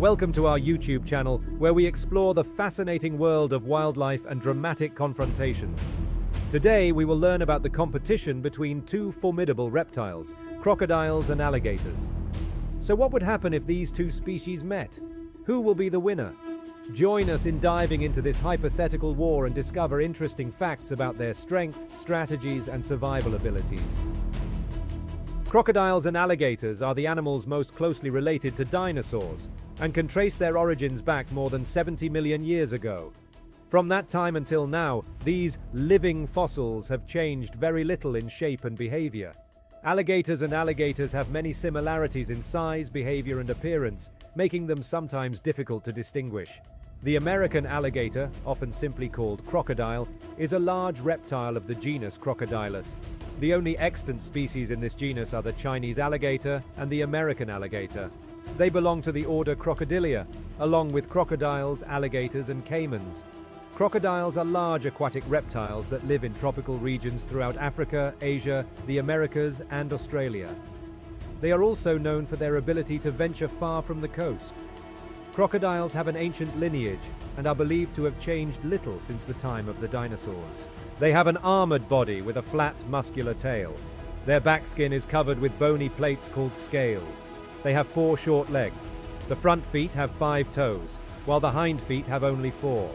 Welcome to our YouTube channel, where we explore the fascinating world of wildlife and dramatic confrontations. Today, we will learn about the competition between two formidable reptiles, crocodiles and alligators. So what would happen if these two species met? Who will be the winner? Join us in diving into this hypothetical war and discover interesting facts about their strength, strategies, and survival abilities. Crocodiles and alligators are the animals most closely related to dinosaurs and can trace their origins back more than 70 million years ago. From that time until now, these living fossils have changed very little in shape and behavior. Alligators and alligators have many similarities in size, behavior, and appearance, making them sometimes difficult to distinguish. The American alligator, often simply called crocodile, is a large reptile of the genus Crocodilus. the only extant species in this genus are the Chinese alligator and the American alligator. They belong to the order Crocodilia, along with crocodiles, alligators, and caimans. Crocodiles are large aquatic reptiles that live in tropical regions throughout Africa, Asia, the Americas, and Australia. They are also known for their ability to venture far from the coast. Crocodiles have an ancient lineage and are believed to have changed little since the time of the dinosaurs. They have an armored body with a flat, muscular tail. Their back skin is covered with bony plates called scales. They have four short legs. The front feet have five toes, while the hind feet have only four.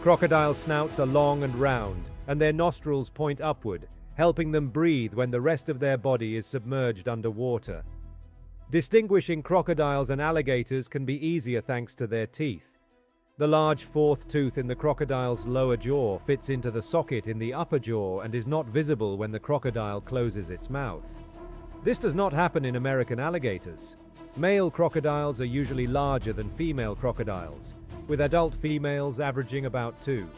Crocodile snouts are long and round, and their nostrils point upward, helping them breathe when the rest of their body is submerged underwater. Distinguishing crocodiles and alligators can be easier thanks to their teeth. The large fourth tooth in the crocodile's lower jaw fits into the socket in the upper jaw and is not visible when the crocodile closes its mouth. This does not happen in American alligators. Male crocodiles are usually larger than female crocodiles, with adult females averaging about 2.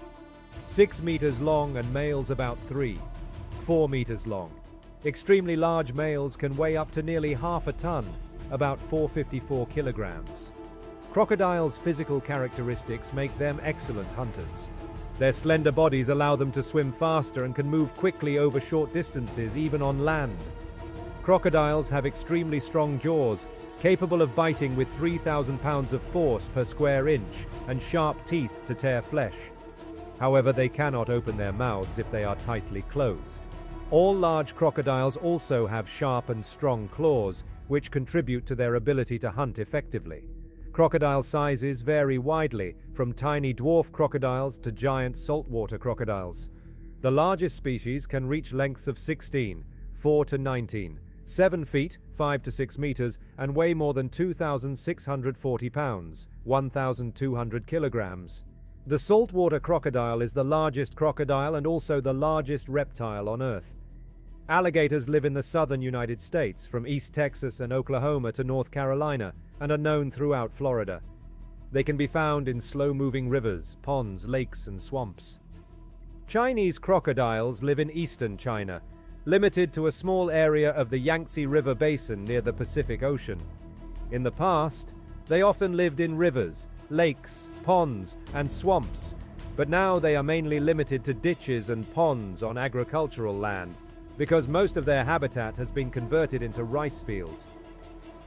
6 meters long and males about 3. 4 meters long. Extremely large males can weigh up to nearly half a ton, about 454 kilograms. Crocodiles' physical characteristics make them excellent hunters. Their slender bodies allow them to swim faster and can move quickly over short distances, even on land. Crocodiles have extremely strong jaws, capable of biting with 3,000 pounds of force per square inch, and sharp teeth to tear flesh. However, they cannot open their mouths if they are tightly closed. All large crocodiles also have sharp and strong claws, which contribute to their ability to hunt effectively. Crocodile sizes vary widely, from tiny dwarf crocodiles to giant saltwater crocodiles. The largest species can reach lengths of 16, 4 to 19, 7 feet, 5 to 6 meters, and weigh more than 2,640 pounds, 1,200 kilograms. The saltwater crocodile is the largest crocodile and also the largest reptile on Earth. Alligators live in the southern United States, from East Texas and Oklahoma to North Carolina, and are known throughout Florida. They can be found in slow-moving rivers, ponds, lakes, and swamps. Chinese crocodiles live in eastern China, limited to a small area of the Yangtze River basin near the Pacific Ocean. In the past, they often lived in rivers, lakes, ponds, and swamps, but now they are mainly limited to ditches and ponds on agricultural land, because most of their habitat has been converted into rice fields.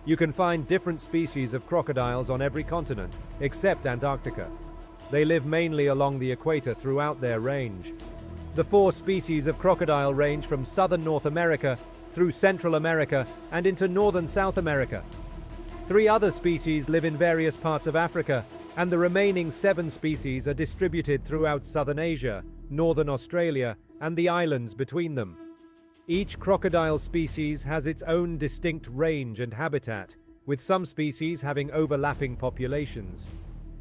You can find different species of crocodiles on every continent, except Antarctica. They live mainly along the equator throughout their range. The four species of crocodile range from southern North America through Central America and into northern South America. Three other species live in various parts of Africa, and the remaining seven species are distributed throughout southern Asia, northern Australia, and the islands between them. Each crocodile species has its own distinct range and habitat, with some species having overlapping populations.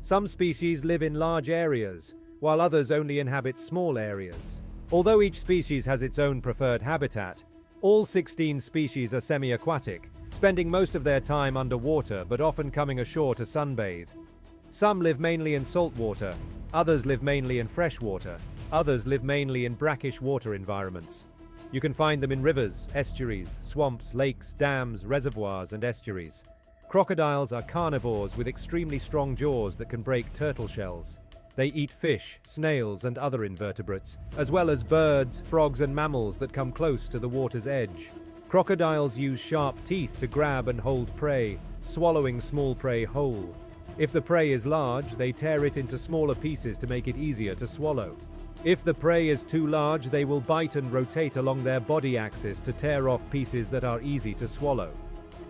Some species live in large areas, while others only inhabit small areas. Although each species has its own preferred habitat, all 16 species are semi-aquatic, spending most of their time underwater but often coming ashore to sunbathe. Some live mainly in saltwater, others live mainly in freshwater, others live mainly in brackish water environments. You can find them in rivers, estuaries, swamps, lakes, dams, reservoirs, and estuaries. Crocodiles are carnivores with extremely strong jaws that can break turtle shells. They eat fish, snails, and other invertebrates, as well as birds, frogs, and mammals that come close to the water's edge. Crocodiles use sharp teeth to grab and hold prey, swallowing small prey whole. If the prey is large, they tear it into smaller pieces to make it easier to swallow. If the prey is too large, they will bite and rotate along their body axis to tear off pieces that are easy to swallow.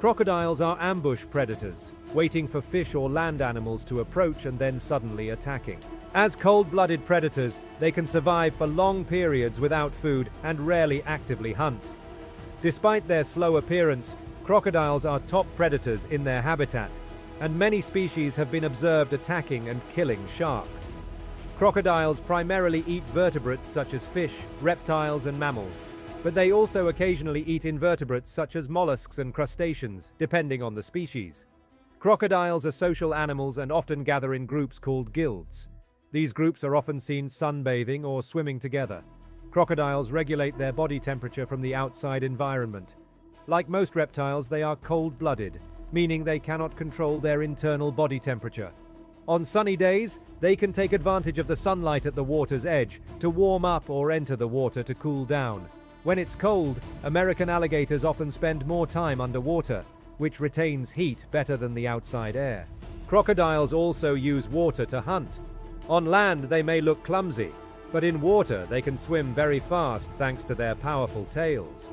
Crocodiles are ambush predators, waiting for fish or land animals to approach and then suddenly attacking. As cold-blooded predators, they can survive for long periods without food and rarely actively hunt. Despite their slow appearance, crocodiles are top predators in their habitat, and many species have been observed attacking and killing sharks. Crocodiles primarily eat vertebrates such as fish, reptiles and mammals, but they also occasionally eat invertebrates such as mollusks and crustaceans, depending on the species. Crocodiles are social animals and often gather in groups called guilds. These groups are often seen sunbathing or swimming together. Crocodiles regulate their body temperature from the outside environment. Like most reptiles, they are cold-blooded, meaning they cannot control their internal body temperature. On sunny days, they can take advantage of the sunlight at the water's edge to warm up or enter the water to cool down. When it's cold, American alligators often spend more time underwater, which retains heat better than the outside air. Crocodiles also use water to hunt. On land, they may look clumsy, but in water, they can swim very fast thanks to their powerful tails.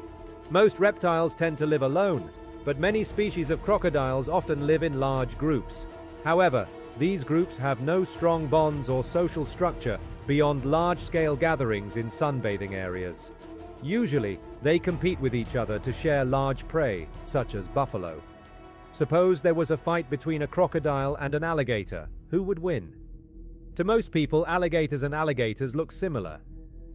Most reptiles tend to live alone, but many species of crocodiles often live in large groups. However, these groups have no strong bonds or social structure beyond large-scale gatherings in sunbathing areas. Usually, they compete with each other to share large prey, such as buffalo. Suppose there was a fight between a crocodile and an alligator. Who would win? To most people, alligators and alligators look similar.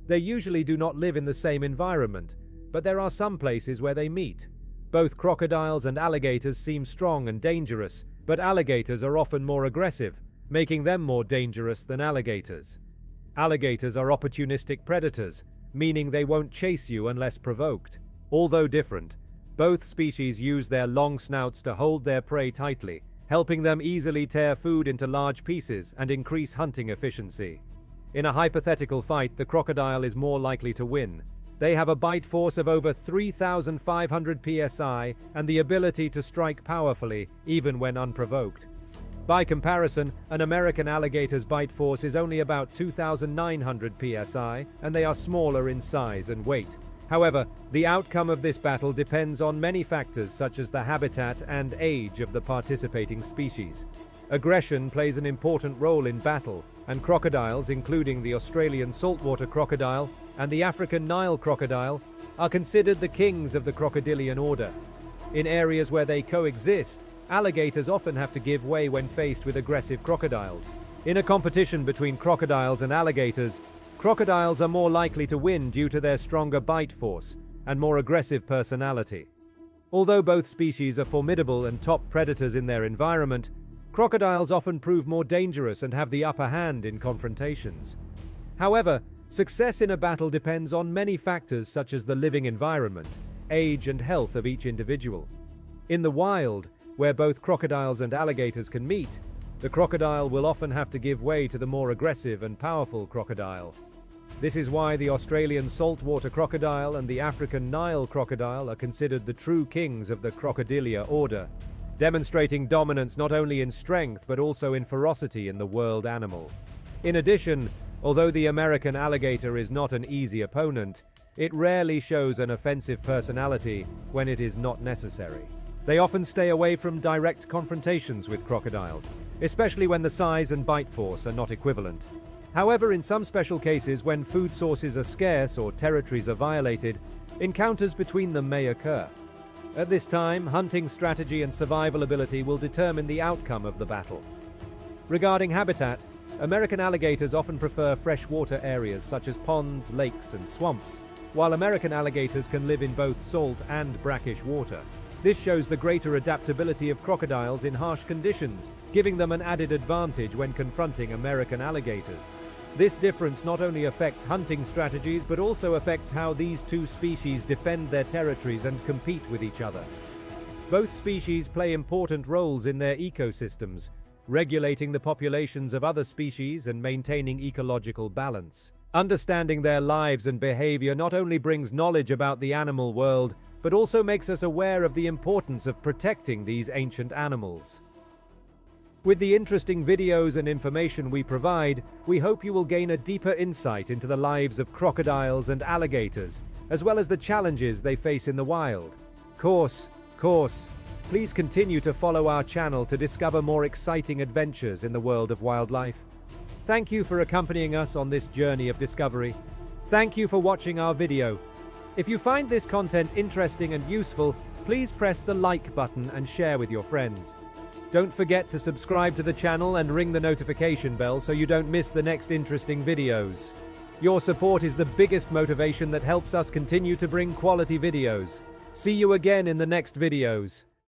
They usually do not live in the same environment, but there are some places where they meet. Both crocodiles and alligators seem strong and dangerous, but alligators are often more aggressive, making them more dangerous than alligators. Alligators are opportunistic predators, meaning they won't chase you unless provoked. Although different, both species use their long snouts to hold their prey tightly, helping them easily tear food into large pieces and increase hunting efficiency. In a hypothetical fight, the crocodile is more likely to win. They have a bite force of over 3,500 psi and the ability to strike powerfully, even when unprovoked. By comparison, an American alligator's bite force is only about 2,900 psi, and they are smaller in size and weight. However, the outcome of this battle depends on many factors such as the habitat and age of the participating species. Aggression plays an important role in battle, and crocodiles, including the Australian saltwater crocodile and the African Nile crocodile, are considered the kings of the crocodilian order. In areas where they coexist, Alligators often have to give way when faced with aggressive crocodiles. In a competition between crocodiles and alligators, crocodiles are more likely to win due to their stronger bite force and more aggressive personality. Although both species are formidable and top predators in their environment, crocodiles often prove more dangerous and have the upper hand in confrontations. However, success in a battle depends on many factors such as the living environment, age and health of each individual. In the wild, where both crocodiles and alligators can meet, the crocodile will often have to give way to the more aggressive and powerful crocodile. This is why the Australian saltwater crocodile and the African Nile crocodile are considered the true kings of the Crocodilia order, demonstrating dominance not only in strength but also in ferocity in the world animal. In addition, although the American alligator is not an easy opponent, it rarely shows an offensive personality when it is not necessary. They often stay away from direct confrontations with crocodiles, especially when the size and bite force are not equivalent. However, in some special cases, when food sources are scarce or territories are violated, encounters between them may occur. At this time, hunting strategy and survival ability will determine the outcome of the battle. Regarding habitat, American alligators often prefer freshwater areas such as ponds, lakes, and swamps, while American alligators can live in both salt and brackish water. This shows the greater adaptability of crocodiles in harsh conditions, giving them an added advantage when confronting American alligators. This difference not only affects hunting strategies but also affects how these two species defend their territories and compete with each other. Both species play important roles in their ecosystems, regulating the populations of other species and maintaining ecological balance. Understanding their lives and behavior not only brings knowledge about the animal world, but also makes us aware of the importance of protecting these ancient animals. With the interesting videos and information we provide, we hope you will gain a deeper insight into the lives of crocodiles and alligators, as well as the challenges they face in the wild. Course, course, please continue to follow our channel to discover more exciting adventures in the world of wildlife. Thank you for accompanying us on this journey of discovery. Thank you for watching our video. If you find this content interesting and useful, please press the like button and share with your friends. Don't forget to subscribe to the channel and ring the notification bell so you don't miss the next interesting videos. Your support is the biggest motivation that helps us continue to bring quality videos. See you again in the next videos.